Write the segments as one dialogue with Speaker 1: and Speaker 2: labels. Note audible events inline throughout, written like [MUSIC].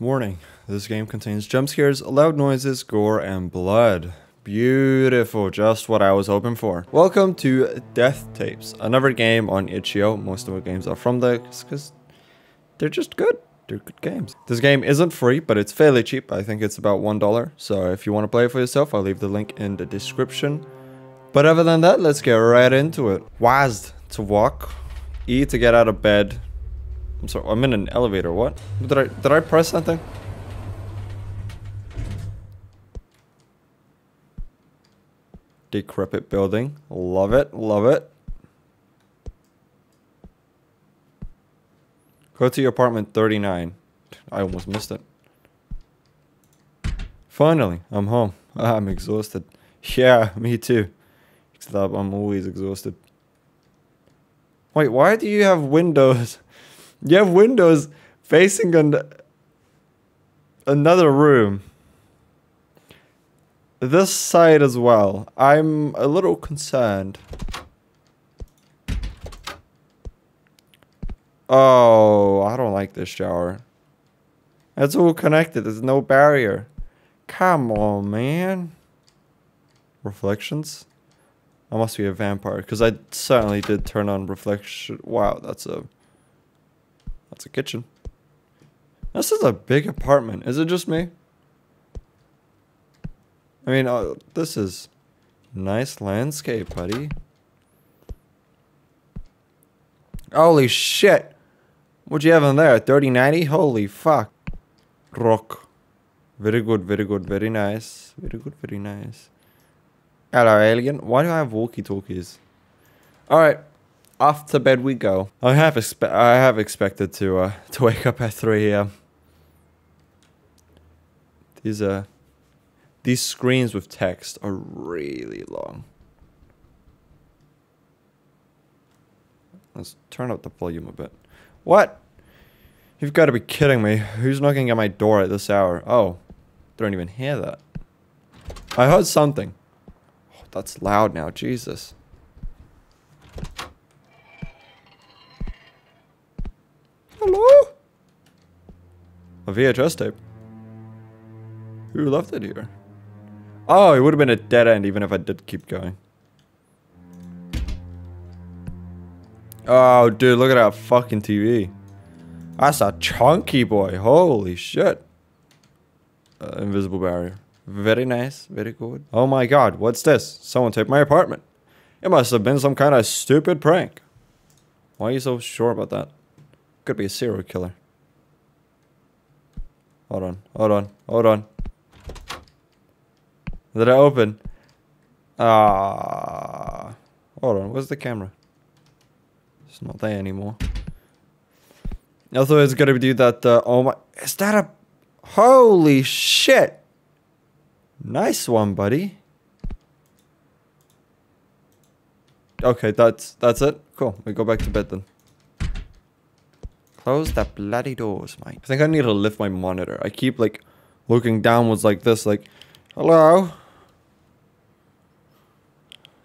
Speaker 1: Warning this game contains jump scares, loud noises, gore, and blood. Beautiful, just what I was hoping for. Welcome to Death Tapes, another game on itch.io. Most of the games are from there because they're just good. They're good games. This game isn't free, but it's fairly cheap. I think it's about $1. So if you want to play it for yourself, I'll leave the link in the description. But other than that, let's get right into it. WASD to walk, E to get out of bed. I'm sorry, I'm in an elevator. What? Did I did I press something? Decrepit building. Love it. Love it. Go to your apartment 39. I almost missed it. Finally, I'm home. Ah, I'm exhausted. Yeah, [LAUGHS] me too. Except I'm always exhausted. Wait, why do you have windows? [LAUGHS] You have windows facing an another room. This side as well. I'm a little concerned. Oh, I don't like this shower. It's all connected. There's no barrier. Come on, man. Reflections? I must be a vampire because I certainly did turn on reflection. Wow, that's a that's a kitchen. This is a big apartment. Is it just me? I mean, uh, this is nice landscape, buddy. Holy shit. What you have in there? 3090? Holy fuck. Rock. Very good, very good, very nice. Very good, very nice. Hello, alien. Why do I have walkie-talkies? Alright. Off to bed we go. I have expe I have expected to uh [LAUGHS] to wake up at 3 a.m. These uh these screens with text are really long. Let's turn up the volume a bit. What? You've got to be kidding me. Who's knocking at my door at this hour? Oh, don't even hear that. I heard something. Oh, that's loud now. Jesus. Hello? A VHS tape. Who left it here? Oh, it would have been a dead end even if I did keep going. Oh, dude, look at that fucking TV. That's a chunky boy. Holy shit. Uh, invisible barrier. Very nice. Very good. Oh my god, what's this? Someone taped my apartment. It must have been some kind of stupid prank. Why are you so sure about that? Could be a serial killer. Hold on, hold on, hold on. Did I open? Ah. Hold on, where's the camera? It's not there anymore. I thought it was gonna do that, uh, oh my, is that a, holy shit. Nice one, buddy. Okay, that's, that's it. Cool, we go back to bed then. Close the bloody doors, Mike. I think I need to lift my monitor. I keep, like, looking downwards like this, like, hello?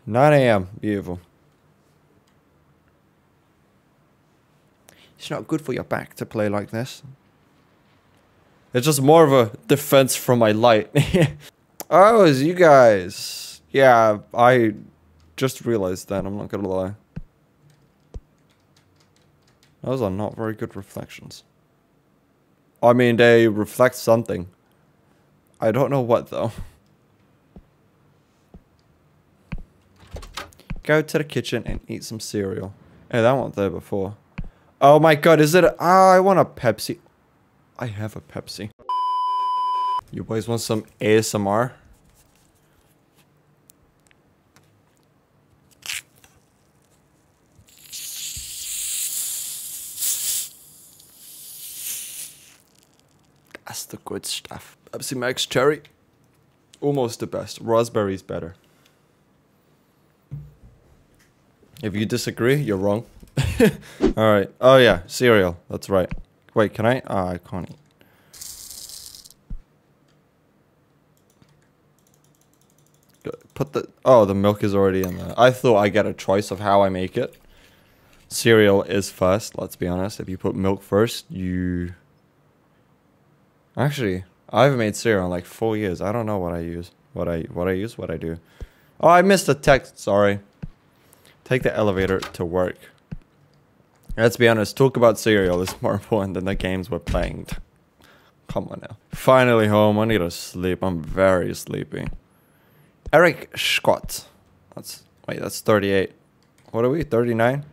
Speaker 1: 9 a.m. Beautiful. It's not good for your back to play like this. It's just more of a defense from my light. [LAUGHS] oh, it's you guys. Yeah, I just realized that, I'm not gonna lie. Those are not very good reflections. I mean, they reflect something. I don't know what, though. [LAUGHS] Go to the kitchen and eat some cereal. Hey, that wasn't there before. Oh my god, is it? Oh, I want a Pepsi. I have a Pepsi. You boys want some ASMR? That's the good stuff. Pepsi Max Cherry. Almost the best. Raspberry's better. If you disagree, you're wrong. [LAUGHS] Alright. Oh yeah, cereal. That's right. Wait, can I? Ah, I can't eat. Put the... Oh, the milk is already in there. I thought I get a choice of how I make it. Cereal is first, let's be honest. If you put milk first, you... Actually, I haven't made cereal in like four years. I don't know what I use. What I what I use, what I do. Oh, I missed the text. Sorry. Take the elevator to work. Let's be honest, talk about cereal is [LAUGHS] more important than the games we're playing. Come on now. Finally home. I need to sleep. I'm very sleepy. Eric Scott. That's wait, that's 38. What are we? 39?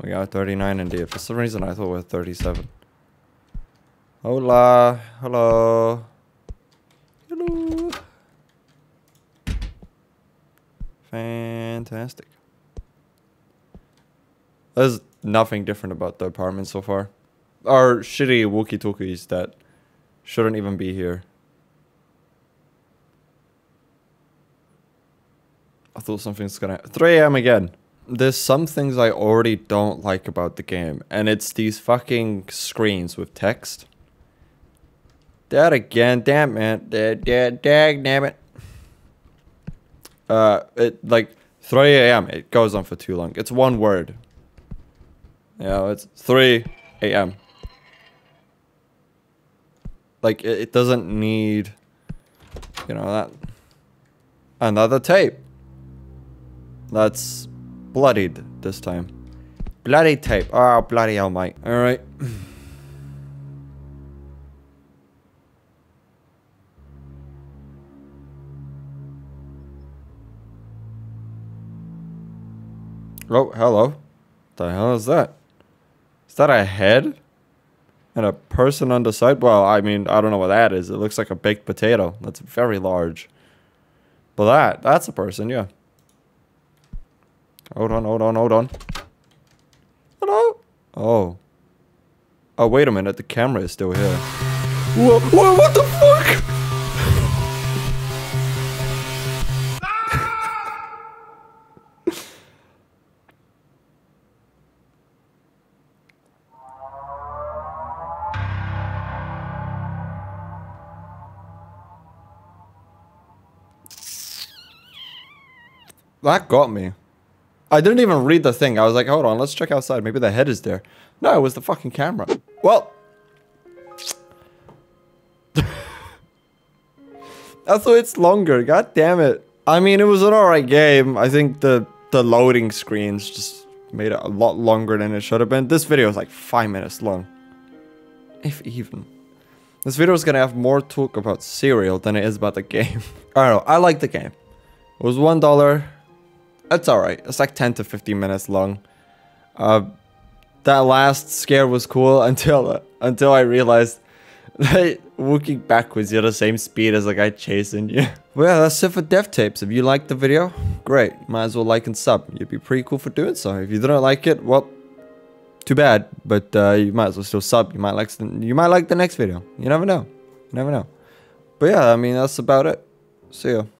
Speaker 1: We got 39 indeed. For some reason I thought we were 37. Hola. Hello. Hello. Fantastic. There's nothing different about the apartment so far. Our shitty walkie-talkies that shouldn't even be here. I thought something's gonna... 3 a.m. again. There's some things I already don't like about the game. And it's these fucking screens with text. That again. Damn, man. Dag, dag, damn it. Uh, it, like, 3 a.m. It goes on for too long. It's one word. Yeah, it's 3 a.m. Like, it, it doesn't need, you know, that. Another tape. That's bloodied this time. Bloody tape. Oh, bloody hell, mate. Alright. [CLEARS THROAT] oh, hello. The hell is that? Is that a head? And a person on the side? Well, I mean, I don't know what that is. It looks like a baked potato. That's very large. But that, that's a person, yeah. Hold on, hold on, hold on. Hello? Oh. Oh, wait a minute. The camera is still here. Whoa, whoa what the That got me. I didn't even read the thing. I was like, hold on, let's check outside. Maybe the head is there. No, it was the fucking camera. Well. [LAUGHS] That's why it's longer. God damn it. I mean, it was an alright game. I think the, the loading screens just made it a lot longer than it should have been. This video is like five minutes long. If even. This video is gonna have more talk about cereal than it is about the game. [LAUGHS] I don't know. I like the game. It was $1. That's alright. It's like 10 to 15 minutes long. Uh, that last scare was cool [LAUGHS] until uh, until I realized [LAUGHS] that walking backwards you're the same speed as the guy chasing you. [LAUGHS] well, that's it for Death Tapes. If you liked the video, great. Might as well like and sub. You'd be pretty cool for doing so. If you don't like it, well, too bad. But uh, you might as well still sub. You might like you might like the next video. You never know. You never know. But yeah, I mean that's about it. See ya.